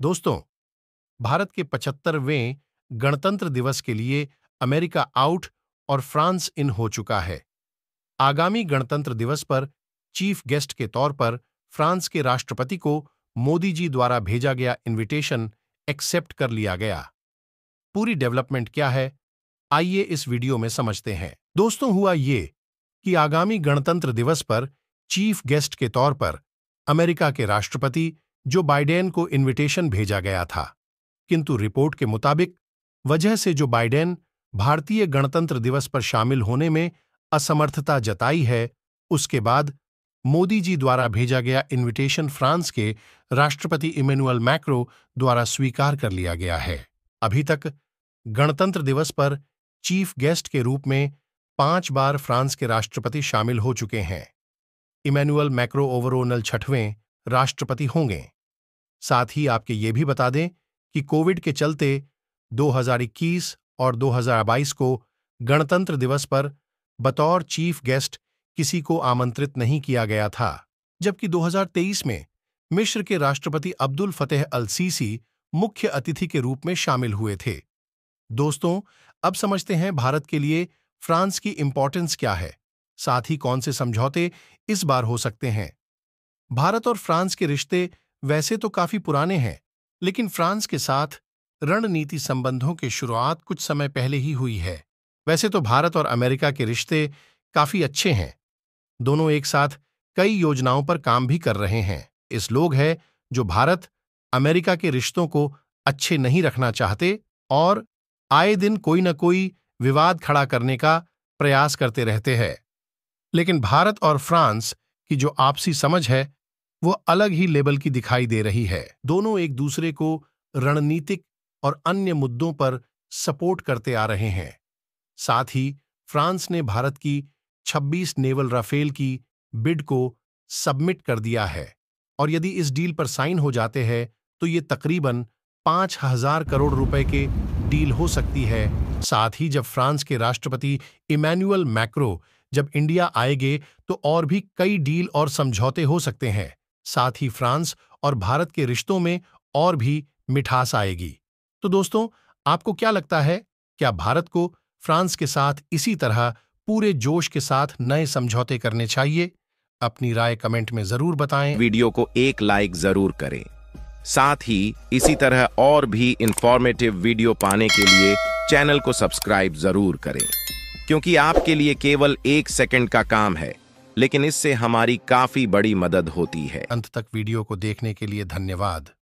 दोस्तों, भारत के पचहत्तरवें गणतंत्र दिवस के लिए अमेरिका आउट और फ्रांस इन हो चुका है। आगामी गणतंत्र दिवस पर चीफ गेस्ट के तौर पर फ्रांस के राष्ट्रपति को मोदी जी द्वारा भेजा गया इनविटेशन एक्सेप्ट कर लिया गया। पूरी डेवलपमेंट क्या है? आइए इस वीडियो में समझते हैं। दोस्तों, हुआ ये कि आगामी गणतंत्र दिवस पर चीफ गेस्ट के तौर पर अमेरिका के राष्ट्रपति जो बाइडेन को इनविटेशन भेजा गया था। किंतु रिपोर्ट के मुताबिक, वजह से जो बाइडेन भारतीय गणतंत्र दिवस पर शामिल होने में असमर्थता जताई है, उसके बाद मोदी जी द्वारा भेजा गया इनविटेशन फ्रांस के राष्ट्रपति इमेनुअल मैक्रो द्वारा स्वीकार कर लिया गया है। अभी तक गणतंत्र दिवस पर चीफ गेस्ट के रूप में पाँच बार फ्रांस के राष्ट्रपति शामिल हो चुके हैं। इमैनुअल मैक्रो ओवरोनल छठवें राष्ट्रपति होंगे। साथ ही आपके ये भी बता दें कि कोविड के चलते 2021 और 2022 को गणतंत्र दिवस पर बतौर चीफ गेस्ट किसी को आमंत्रित नहीं किया गया था, जबकि 2023 में मिस्र के राष्ट्रपति अब्दुल फतेह अल सीसी मुख्य अतिथि के रूप में शामिल हुए थे। दोस्तों, अब समझते हैं भारत के लिए फ्रांस की इंपॉर्टेंस क्या है। साथ ही कौन से समझौते इस बार हो सकते हैं। भारत और फ्रांस के रिश्ते वैसे तो काफ़ी पुराने हैं, लेकिन फ्रांस के साथ रणनीति संबंधों की शुरुआत कुछ समय पहले ही हुई है। वैसे तो भारत और अमेरिका के रिश्ते काफ़ी अच्छे हैं। दोनों एक साथ कई योजनाओं पर काम भी कर रहे हैं। इस लोग है जो भारत, अमेरिका के रिश्तों को अच्छे नहीं रखना चाहते और आए दिन कोई न कोई विवाद खड़ा करने का प्रयास करते रहते हैं। लेकिन भारत और फ्रांस की जो आपसी समझ है वो अलग ही लेवल की दिखाई दे रही है। दोनों एक दूसरे को रणनीतिक और अन्य मुद्दों पर सपोर्ट करते आ रहे हैं। साथ ही फ्रांस ने भारत की 26 नेवल राफेल की बिड को सबमिट कर दिया है और यदि इस डील पर साइन हो जाते हैं तो ये तकरीबन पाँच हज़ार करोड़ रुपए के डील हो सकती है। साथ ही जब फ्रांस के राष्ट्रपति इमैनुअल मैक्रो जब इंडिया आएँगे तो और भी कई डील और समझौते हो सकते हैं। साथ ही फ्रांस और भारत के रिश्तों में और भी मिठास आएगी। तो दोस्तों, आपको क्या लगता है, क्या भारत को फ्रांस के साथ इसी तरह पूरे जोश के साथ नए समझौते करने चाहिए? अपनी राय कमेंट में ज़रूर बताएँ। वीडियो को एक लाइक ज़रूर करें। साथ ही इसी तरह और भी इंफॉर्मेटिव वीडियो पाने के लिए चैनल को सब्सक्राइब ज़रूर करें, क्योंकि आपके लिए केवल एक सेकंड का काम है। लेकिन इससे हमारी काफ़ी बड़ी मदद होती है। अंत तक वीडियो को देखने के लिए धन्यवाद।